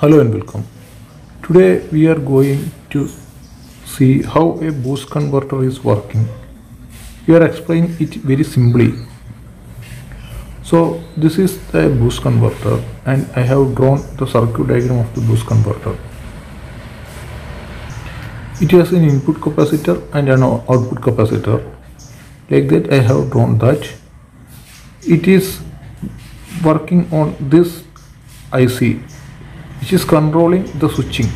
Hello and welcome. Today we are going to see how a boost converter is working. We are explaining it very simply. So this is the boost converter and I have drawn the circuit diagram of the boost converter. It has an input capacitor and an output capacitor. Like that I have drawn that. It is working on this IC which is controlling the switching.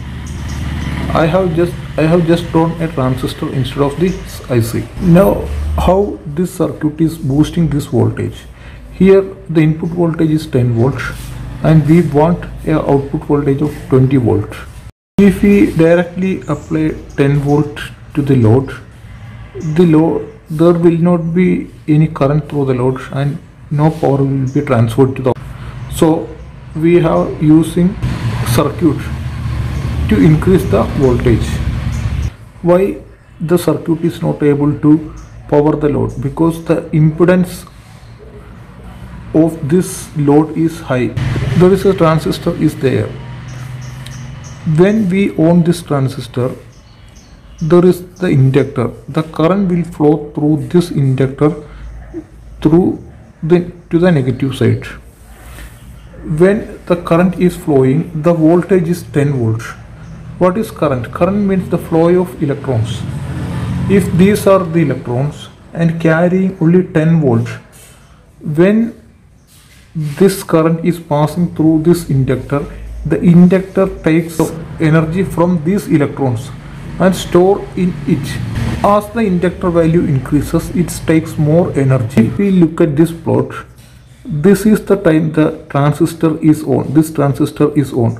I have just I have just drawn a transistor instead of the IC. Now how this circuit is boosting this voltage. Here the input voltage is 10 volts and we want a output voltage of 20 volt. If we directly apply 10 volt to the load, the load there will not be any current through the load and no power will be transferred to the so we have using circuit to increase the voltage. Why the circuit is not able to power the load? Because the impedance of this load is high. There is a transistor is there. When we on this transistor there is the inductor. The current will flow through this inductor through the to the negative side when the current is flowing the voltage is 10 volts. What is current? Current means the flow of electrons. If these are the electrons and carrying only 10 volts when this current is passing through this inductor the inductor takes energy from these electrons and store in it. As the inductor value increases it takes more energy. If we look at this plot this is the time the transistor is on. This transistor is on.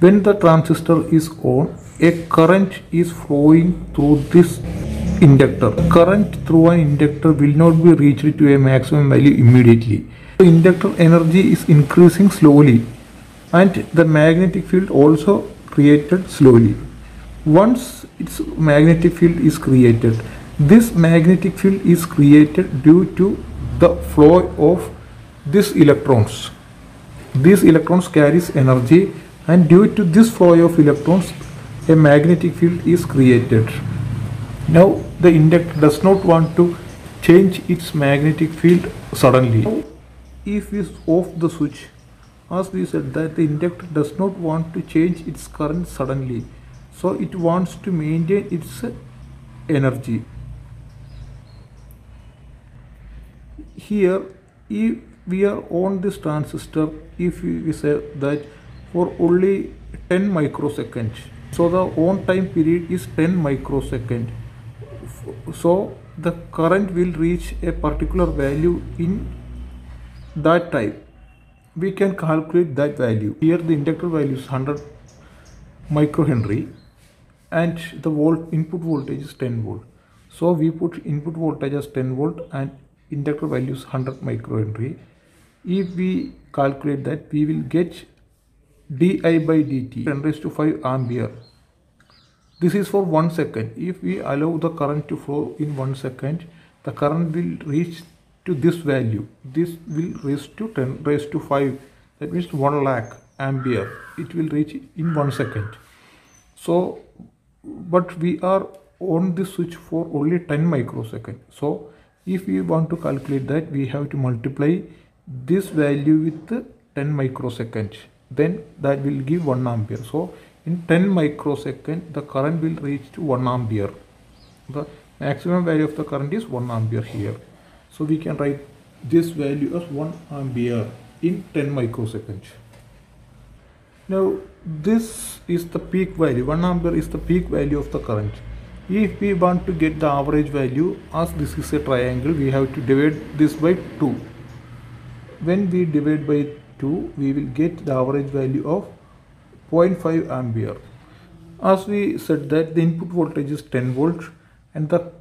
When the transistor is on a current is flowing through this inductor. Current through an inductor will not be reached to a maximum value immediately. The inductor energy is increasing slowly and the magnetic field also created slowly. Once its magnetic field is created this magnetic field is created due to the flow of these electrons. These electrons carries energy and due to this flow of electrons a magnetic field is created. Now the inductor does not want to change its magnetic field suddenly. If we off the switch as we said that the inductor does not want to change its current suddenly so it wants to maintain its energy. Here if we are on this transistor if we say that for only 10 microseconds. So the on time period is 10 microsecond so the current will reach a particular value in that time we can calculate that value. Here the inductor value is 100 microhenry and the volt input voltage is 10 volt. So we put input voltage as 10 volt and inductor value is 100 microhenry if we calculate that we will get di by dt 10 raised to 5 ampere. This is for one second. If we allow the current to flow in one second the current will reach to this value. This will raise to 10 raised to 5 that means 1 lakh ampere. It will reach in one second. So but we are on the switch for only 10 microsecond so if we want to calculate that we have to multiply this value with 10 microsecond then that will give 1 ampere. So in 10 microsecond the current will reach to 1 ampere. The maximum value of the current is 1 ampere here. So we can write this value as 1 ampere in 10 microseconds. Now this is the peak value. 1 ampere is the peak value of the current. If we want to get the average value as this is a triangle we have to divide this by 2 when we divide by 2 we will get the average value of 0.5 ampere. As we said that the input voltage is 10 volt and the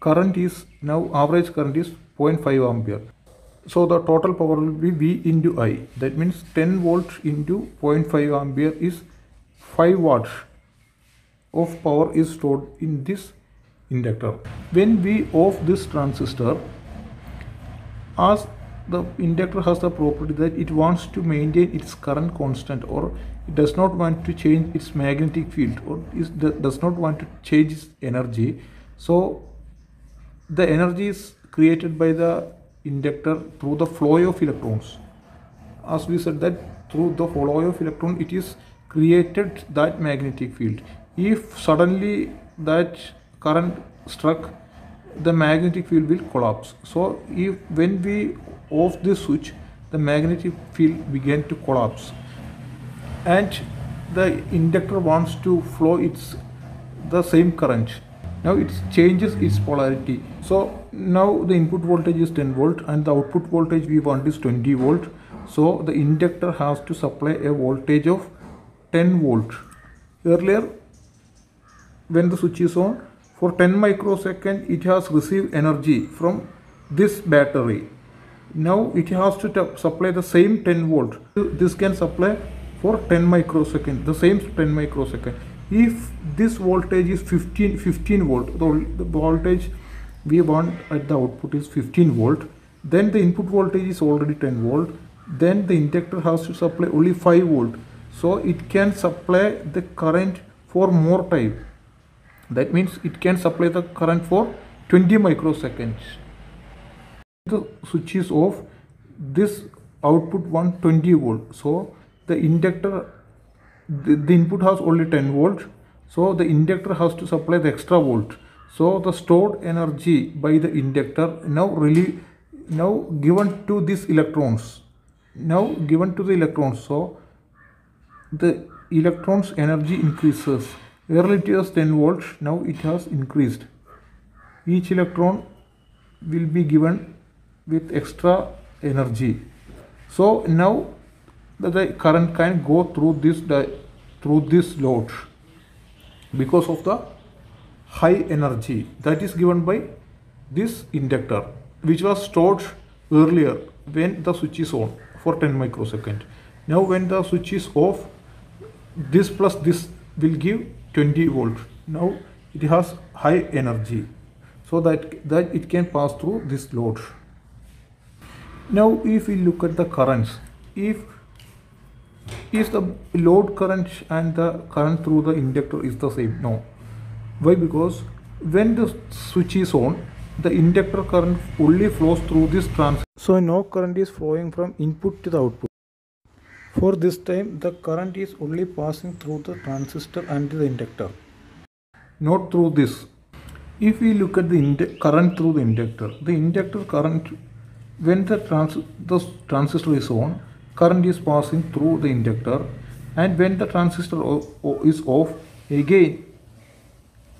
current is now average current is 0.5 ampere. So the total power will be v into i. That means 10 volts into 0.5 ampere is 5 watts of power is stored in this inductor. When we off this transistor as the inductor has the property that it wants to maintain its current constant or it does not want to change its magnetic field or is, does not want to change its energy. So the energy is created by the inductor through the flow of electrons. As we said that through the flow of electron it is created that magnetic field. If suddenly that current struck the magnetic field will collapse. So if when we off this switch the magnetic field began to collapse. And the inductor wants to flow its the same current. Now it changes its polarity. So now the input voltage is 10 volt and the output voltage we want is 20 volt. So the inductor has to supply a voltage of 10 volt. Earlier when the switch is on for 10 microsecond it has received energy from this battery. Now it has to supply the same 10 volt. This can supply for 10 microsecond the same 10 microsecond. If this voltage is 15 15 volt the, voltage we want at the output is 15 volt then the input voltage is already 10 volt then the inductor has to supply only 5 volt. So it can supply the current for more time that means it can supply the current for 20 microseconds. The switch is off. This output 120 volt. So the inductor the, the input has only 10 volt. So the inductor has to supply the extra volt. So the stored energy by the inductor now really now given to these electrons. Now given to the electrons. So the electrons energy increases earlier it was 10 volts now it has increased. Each electron will be given with extra energy. So now the, current can go through this through this load because of the high energy that is given by this inductor which was stored earlier when the switch is on for 10 microsecond. Now when the switch is off this plus this will give 20 volt now it has high energy so that that it can pass through this load now if we look at the currents, if is the load current and the current through the inductor is the same? No. Why? Because when the switch is on, the inductor current only flows through this transistor. So no current is flowing from input to the output. For this time, the current is only passing through the transistor and the inductor, not through this. If we look at the current through the inductor, the inductor current when the, trans the transistor is on current is passing through the inductor and when the transistor is off again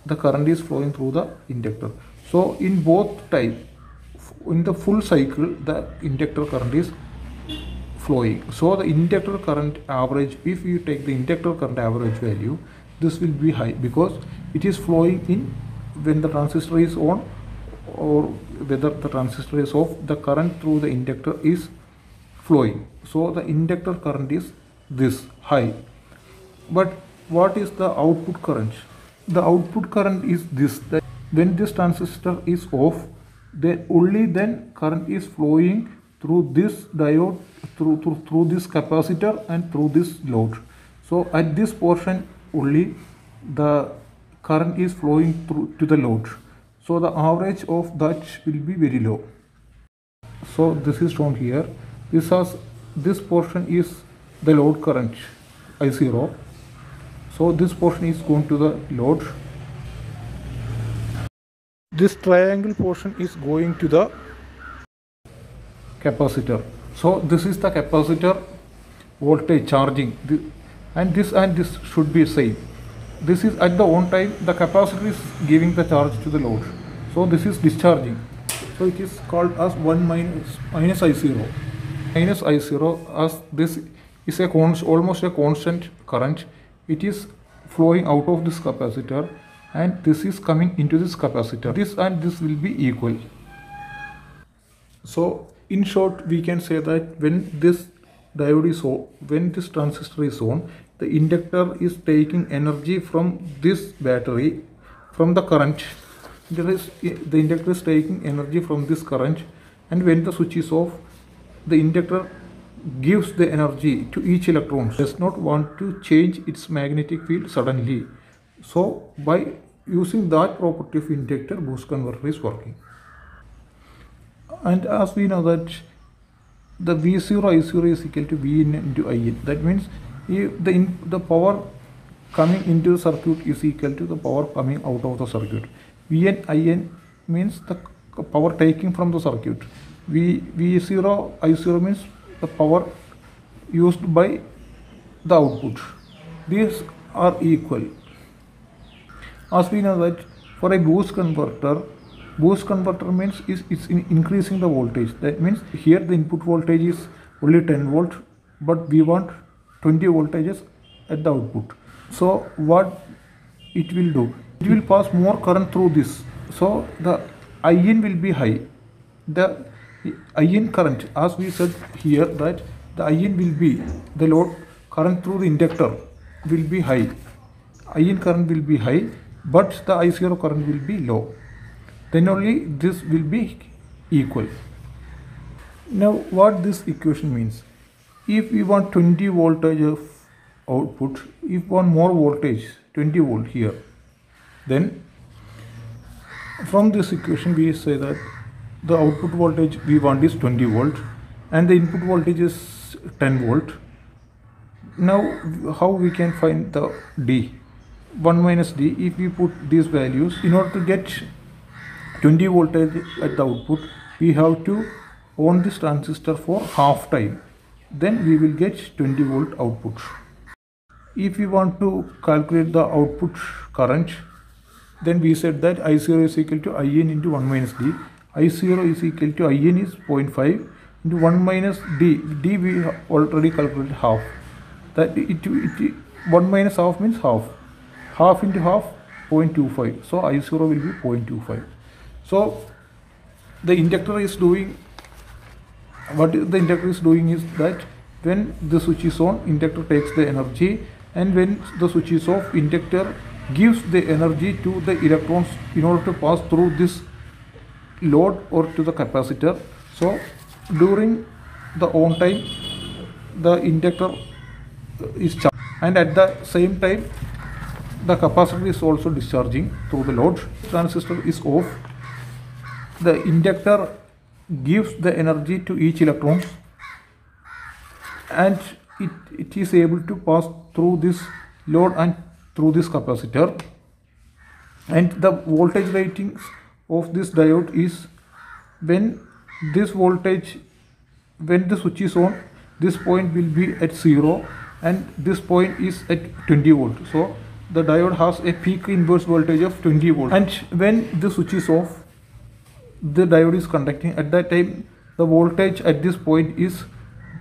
the current is flowing through the inductor so in both type in the full cycle the inductor current is flowing. So the inductor current average if you take the inductor current average value this will be high because it is flowing in when the transistor is on or whether the transistor is off the current through the inductor is flowing. So the inductor current is this high. But what is the output current? The output current is this when this transistor is off then only then current is flowing through this diode through, through through this capacitor and through this load. So at this portion only the current is flowing through to the load. So the average of that will be very low. So this is shown here. This has this portion is the load current i0 so this portion is going to the load. This triangle portion is going to the capacitor. So this is the capacitor voltage charging. And this and this should be same. This is at the on time the capacitor is giving the charge to the load. So this is discharging. So it is called as 1 minus minus i0 minus i0 as this is a const, almost a constant current. It is flowing out of this capacitor and this is coming into this capacitor. This and this will be equal. So in short we can say that when this diode is on when this transistor is on the inductor is taking energy from this battery from the current. There is the inductor is taking energy from this current and when the switch is off the inductor gives the energy to each electron. Does not want to change its magnetic field suddenly. So by using that property of inductor boost converter is working and as we know that the V0 I0 is equal to V in into IN. That means if the in, the power coming into the circuit is equal to the power coming out of the circuit. Vn In means the power taking from the circuit. V V0 I0 means the power used by the output. These are equal. As we know that for a boost converter, boost converter means is it's in increasing the voltage. That means here the input voltage is only 10 volt, but we want 20 voltages at the output. So what it will do? It will pass more current through this. So the IN will be high. The IN current, as we said here, that the IN will be the load current through the inductor will be high. IN current will be high, but the I0 current will be low. Then only this will be equal. Now, what this equation means? If we want 20 voltage of output, if want more voltage, 20 volt here, then from this equation we say that the output voltage we want is 20 volt and the input voltage is 10 volt. Now, how we can find the D? 1 minus D, if we put these values, in order to get 20 voltage at the output, we have to on this transistor for half time. Then we will get 20 volt output. If we want to calculate the output current, then we said that I0 is equal to IN into 1 minus D. I0 is equal to IN is 0.5 into 1 minus D. D we already calculated half. That it, it 1 minus half means half. Half into half 0.25. So I0 will be 0.25. So the inductor is doing what the inductor is doing is that when the switch is on inductor takes the energy and when the switch is off inductor gives the energy to the electrons in order to pass through this load or to the capacitor. So during the on time the inductor is charged. And at the same time the capacitor is also discharging through the load. Transistor is off the inductor gives the energy to each electrons and it, it is able to pass through this load and through this capacitor. And the voltage ratings of this diode is when this voltage when the switch is on this point will be at 0 and this point is at 20 volt. So the diode has a peak inverse voltage of 20 volt. And when the switch is off the diode is conducting. At that time the voltage at this point is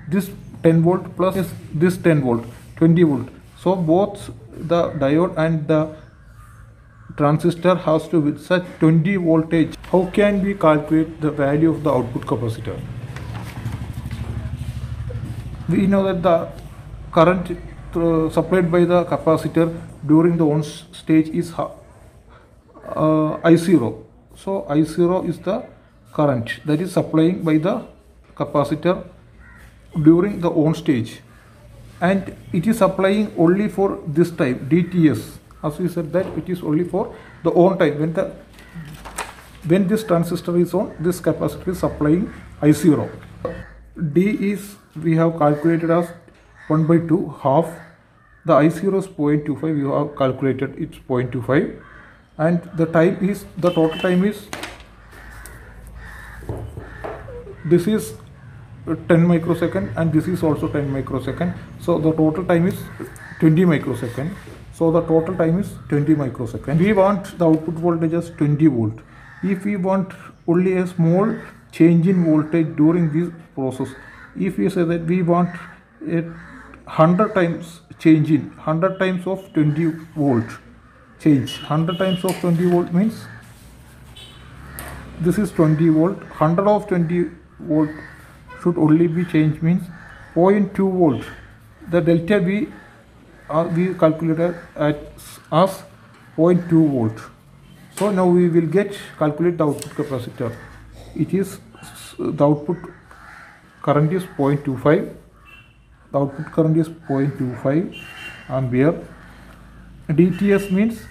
this 10 volt plus is this 10 volt 20 volt. So both the diode and the transistor has to with such 20 voltage. How can we calculate the value of the output capacitor? We know that the current uh, supplied by the capacitor during the on stage is uh, I0 so I0 is the current. That is supplying by the capacitor during the on stage. And it is supplying only for this time dts as we said that it is only for the on time when the when this transistor is on this capacitor is supplying i0 d is we have calculated as 1 by 2 half. The i0 is 0.25 we have calculated it's 0.25 and the time is the total time is this is 10 microsecond and this is also 10 microsecond. So the total time is 20 microsecond. So the total time is 20 microsecond. We want the output voltage as 20 volt. If we want only a small change in voltage during this process if we say that we want a 100 times change in 100 times of 20 volt change. 100 times of 20 volt means this is 20 volt. 100 of 20 volt should only be changed means 0.2 volt. The delta v uh, we calculated at as 0.2 volt. So now we will get calculate the output capacitor. It is the output current is 0.25 the output current is 0.25 ampere dts means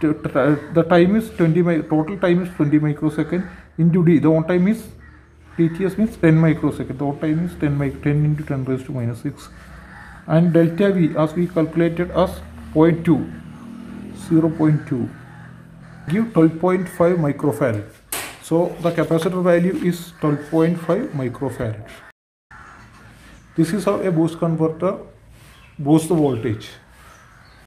the time is 20 mi- total time is 20 microsecond into d the on time is dts means 10 microsecond the on time is 10 mic 10 into 10 raised to minus 6 and delta v as we calculated as 0.2 0.2 give 12.5 microfarad. So the capacitor value is 12.5 microfarad. This is how a boost converter boosts the voltage